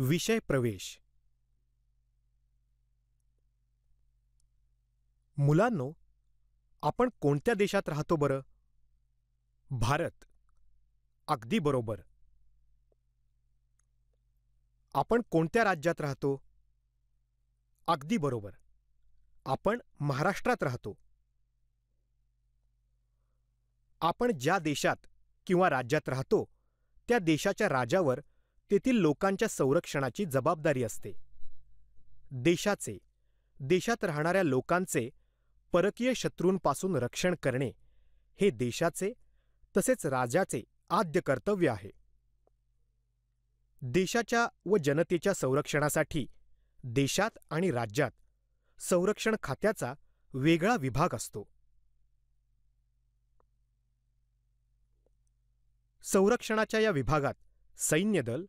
विषय प्रवेश. मुलांनो आपण कोणत्या देशात राहतो बरं? भारत. अगदी बरोबर. आपण कोणत्या राज्यात राहतो? अगदी बरोबर. आपण महाराष्ट्रात राहतो. आपण ज्या देशात किंवा राज्यात राहतो त्या देशाच्या राजावर तेथील लोकांच्या संरक्षणाची जबाबदारी असते. देशाचे देशात राहणाऱ्या लोकांचे परकीय शत्रूंपासून रक्षण करणे हे देशाचे तसेच राजाचे आद्य कर्तव्य आहे. देशाच्या व जनतेच्या संरक्षणासाठी देशात आणि राज्यात संरक्षण खात्याचा वेगळा विभाग असतो. संरक्षणाच्या या विभागात सैन्य दल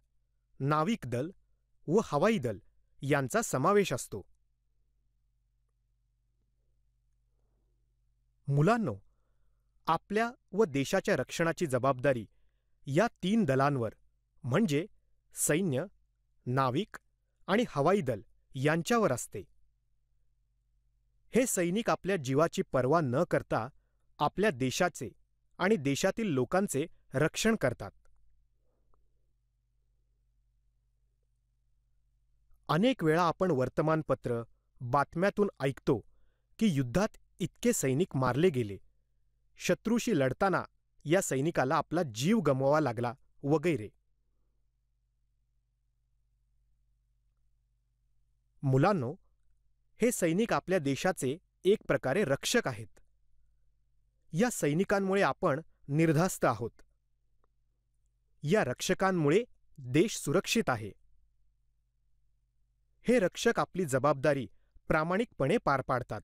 नाविक दल व हवाई दल यांचा समावेश असतो. मुलांनो आपल्या व देशाच्या रक्षणाची जबाबदारी या तीन दलांवर म्हणजे सैन्य नाविक आणि हवाई दल यांच्यावर असते. हे सैनिक आपल्या जीवाची पर्वा न करता आपल्या देशाचे आणि देशातील लोकांचे रक्षण करतात. अनेक वेळा आपण वर्तमानपत्र बातम्यातून ऐकतो की युद्धात इतके सैनिक मारले गेले. शत्रूशी लढताना या सैनिकाला आपला जीव गमवावा लागला वगैरे. मुलांनो हे सैनिक आपल्या देशाचे एक प्रकारे रक्षक आहेत. या सैनिकांमुळे आपण निर्धास्त आहोत. या रक्षकांमुळे देश सुरक्षित आहे. हे रक्षक आपली जबाबदारी प्रामाणिकपणे पार पाडतात.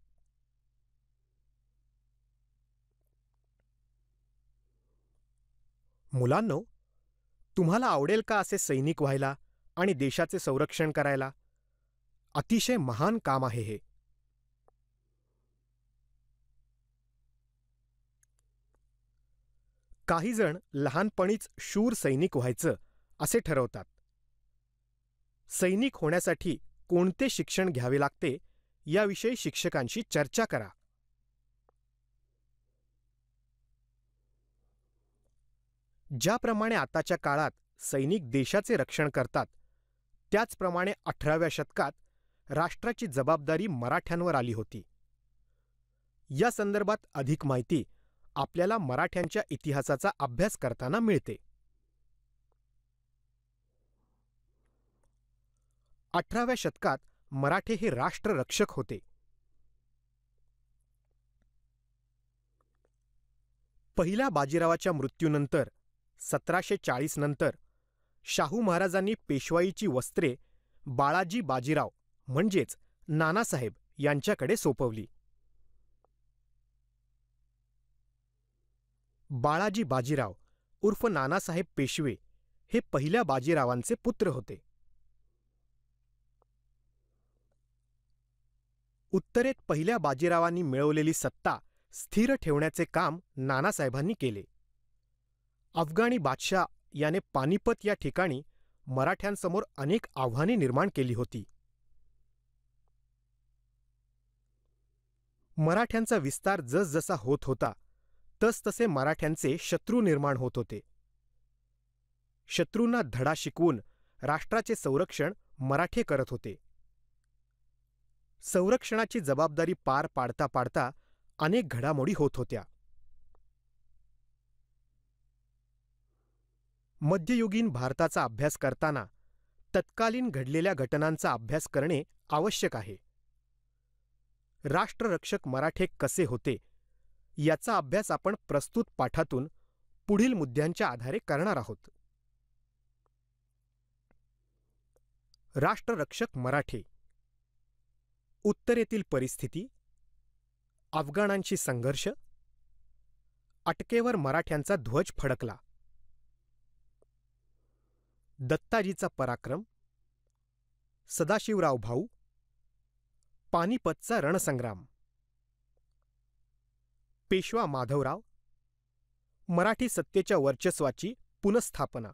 मुलांनो तुम्हाला आवडेल का असे सैनिक व्हायला आणि देशाचे संरक्षण करायला? अतिशय महान काम आहे हे. काही जण लहानपणीच शूर सैनिक व्हायचं असे ठरवतात. सैनिक होण्यासाठी कोणते शिक्षण घ्यावे लागते याविषयी शिक्षकांशी चर्चा करा. ज्याप्रमाणे आताच्या काळात सैनिक देशाचे रक्षण करतात त्याचप्रमाणे अठराव्या शतकात राष्ट्राची जबाबदारी मराठ्यांवर आली होती. या संदर्भात अधिक माहिती आपल्याला मराठ्यांच्या इतिहासाचा अभ्यास करताना मिळते. अठराव्या शतकात मराठे हे राष्ट्ररक्षक होते. पहिल्या बाजीरावाच्या मृत्यूनंतर सतराशे चाळीस नंतर शाहू महाराजांनी पेशवाईची वस्त्रे बाळाजी बाजीराव म्हणजेच नानासाहेब यांच्याकडे सोपवली. बाळाजी बाजीराव उर्फ नानासाहेब पेशवे हे पहिल्या बाजीरावांचे पुत्र होते. उत्तरेत पहिल्या बाजीरावांनी मिळवलेली सत्ता स्थिर ठेवण्याचे काम नानासाहेबांनी केले. अफगाणी बादशाह याने पानिपत या ठिकाणी मराठ्यांसमोर अनेक आव्हाने निर्माण केली होती. मराठ्यांचा विस्तार जसजसा होत होता तसतसे मराठ्यांचे शत्रू निर्माण होत होते. शत्रूंना धडा शिकवून राष्ट्राचे संरक्षण मराठे करत होते. संरक्षणाची जबाबदारी पार पाडता पाडता अनेक घडामोडी होत होत्या. मध्ययुगीन भारताचा अभ्यास करताना तत्कालीन घडलेल्या घटनांचा अभ्यास करणे आवश्यक आहे. राष्ट्ररक्षक मराठे कसे होते याचा अभ्यास आपण प्रस्तुत पाठातून पुढील मुद्द्यांच्या आधारे करणार आहोत. राष्ट्ररक्षक मराठे उत्तरेतील परिस्थिती? अफगाणांशी संघर्ष? अटकेवर मराठ्यांचा ध्वज फडकला. दत्ताजीचा पराक्रम? सदाशिवराव भाऊ? पानिपतचा रणसंग्राम? पेशवा माधवराव? मराठी सत्तेच्या वर्चस्वाची पुनस्थापना?